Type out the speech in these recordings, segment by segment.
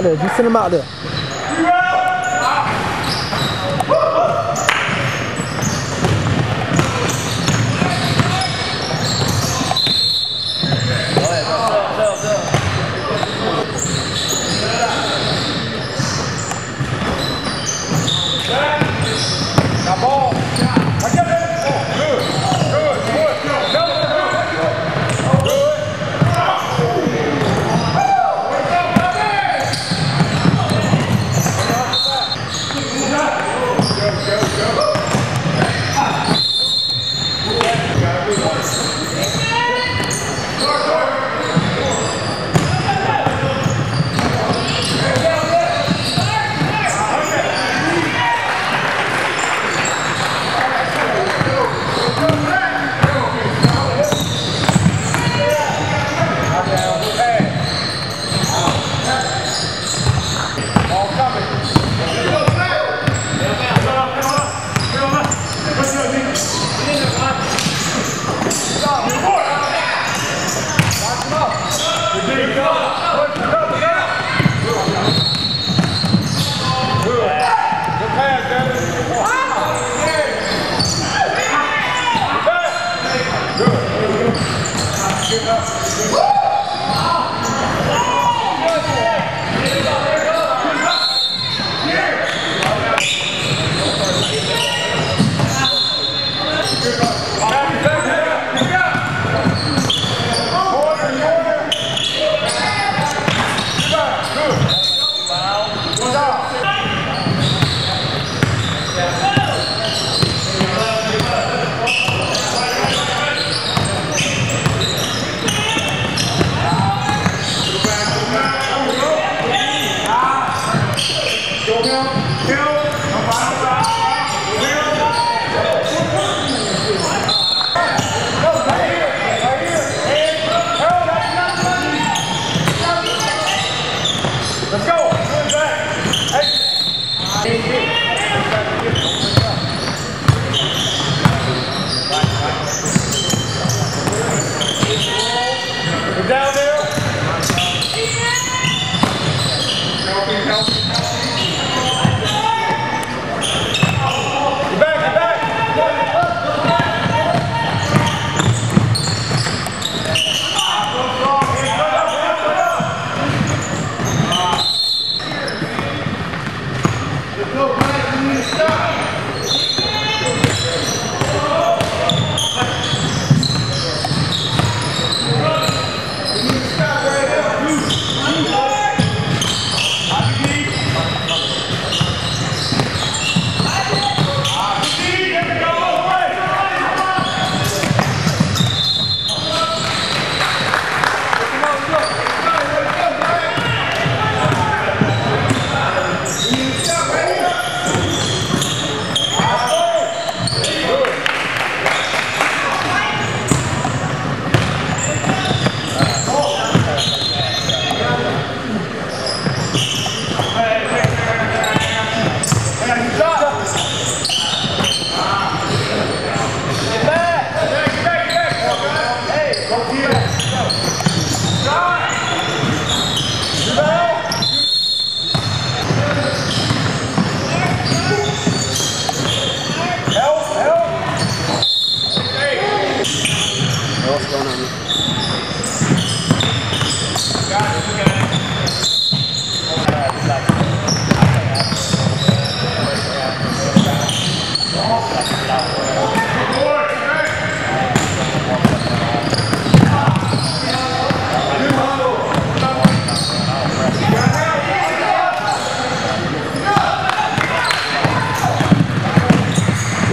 out there. Just send him out there.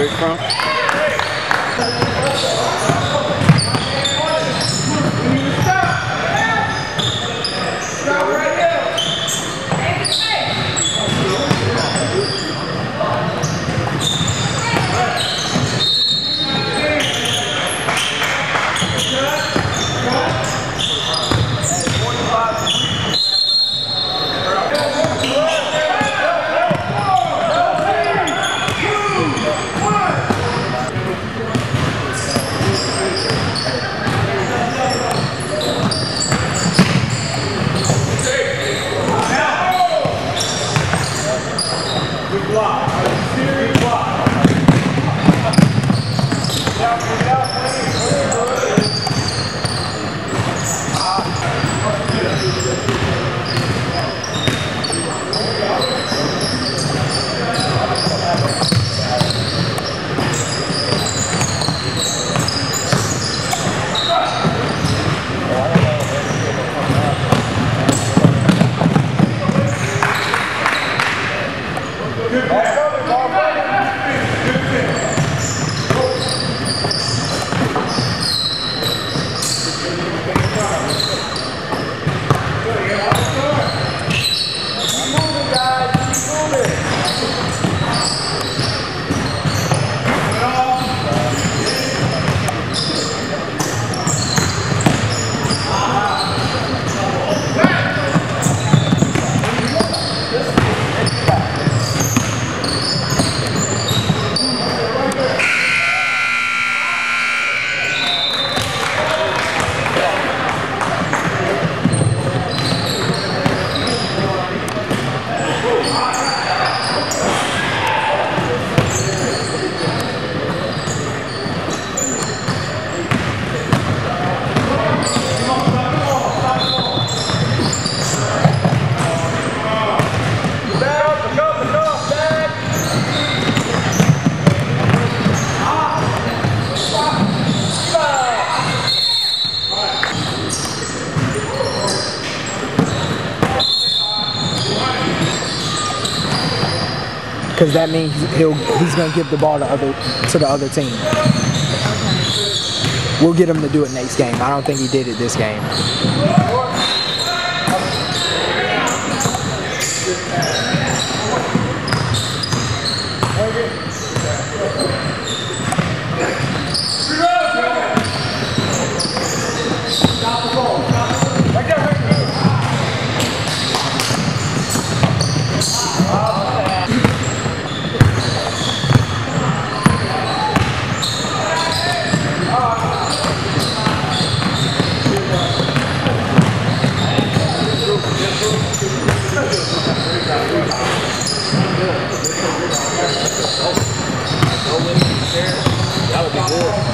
Where from? Because that means he'll he's gonna give the ball to other to the other team. We'll get him to do it next game. I don't think he did it this game. Yeah.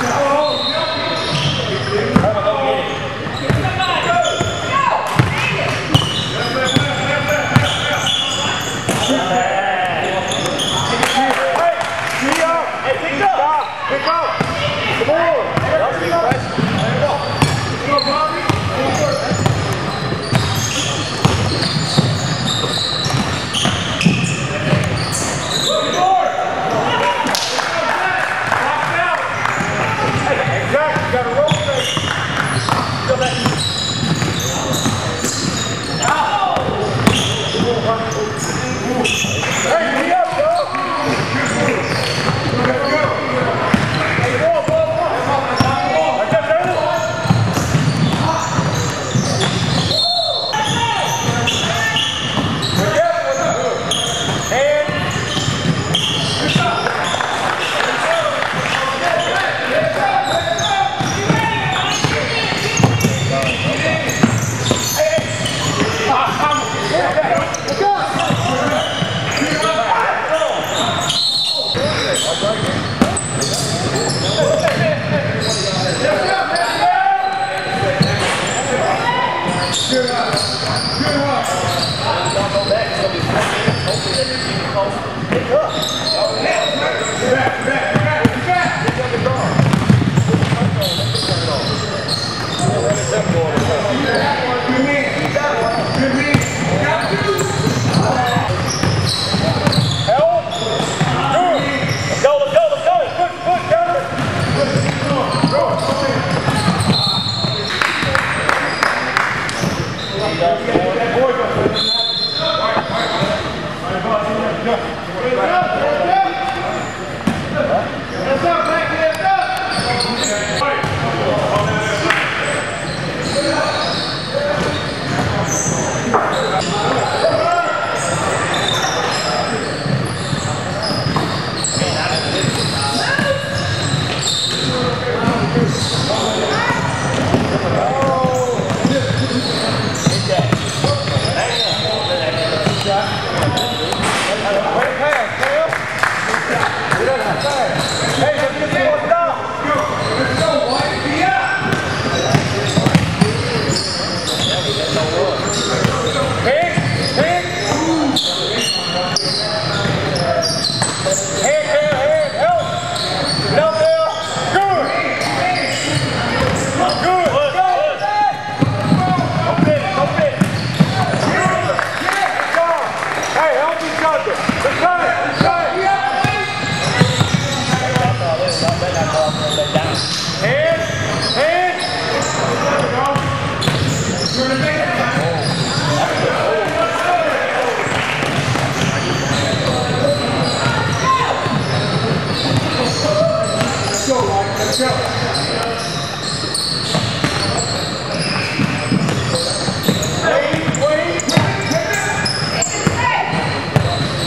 go.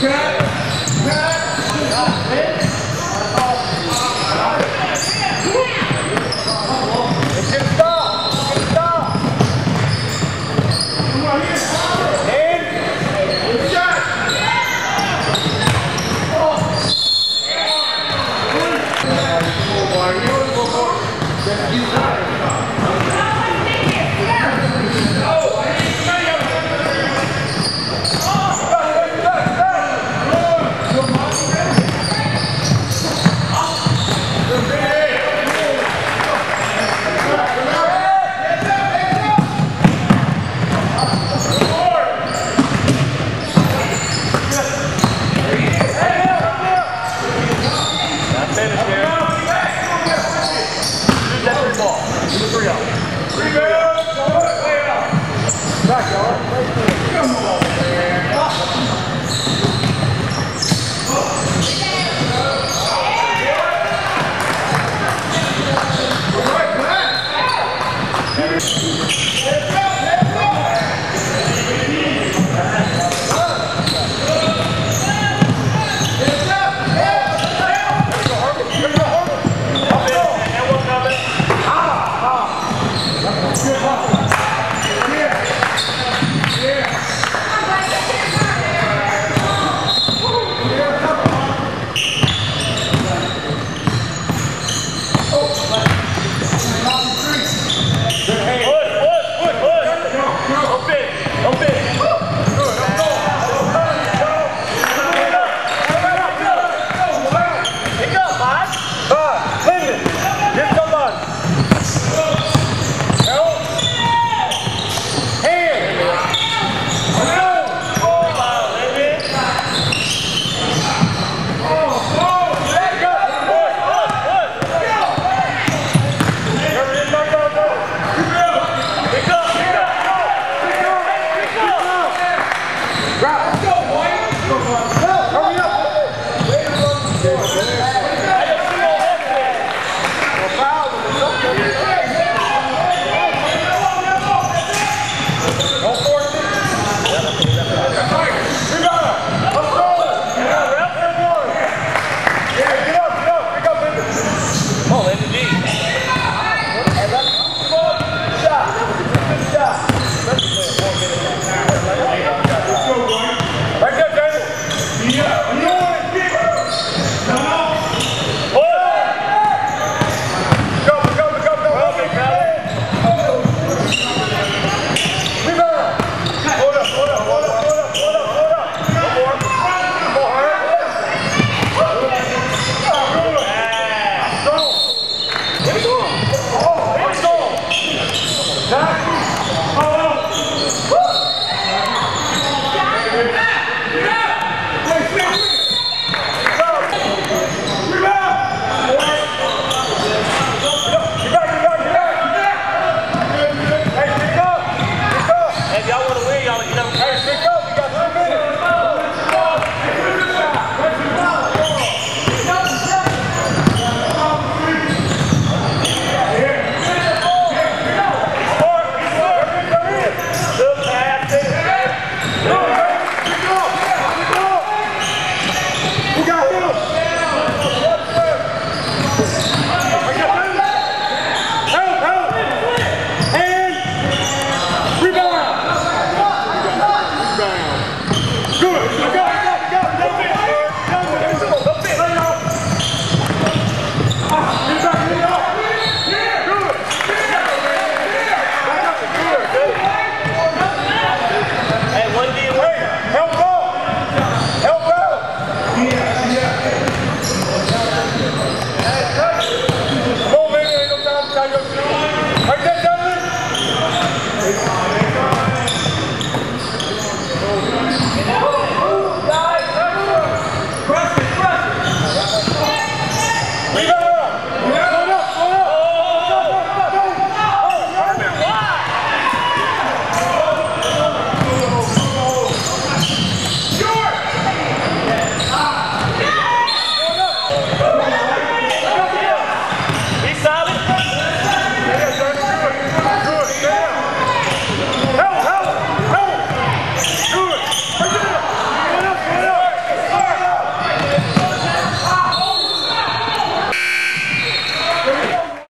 Crowd.